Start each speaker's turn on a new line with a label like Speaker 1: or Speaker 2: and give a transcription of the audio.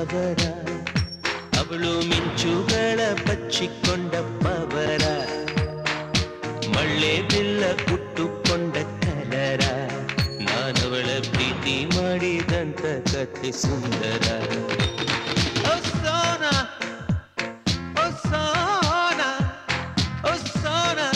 Speaker 1: Power ಅವಳು ಮಿಂಚುಗಳ ಬಚ್ಚಿಕೊಂಡ power. ಮಳ್ಳೆ ಬಿಲ್ಲ ಕುಟ್ಟುಕೊಂಡ ಕಲರ. ನಾನವಳ ಪ್ರೀತಿ ಮಾಡಿದಂತ ಕತೆ ಸುಂದರ. ಹೊಸೋನ ಹೊಸೋನ ಹೊಸೋನ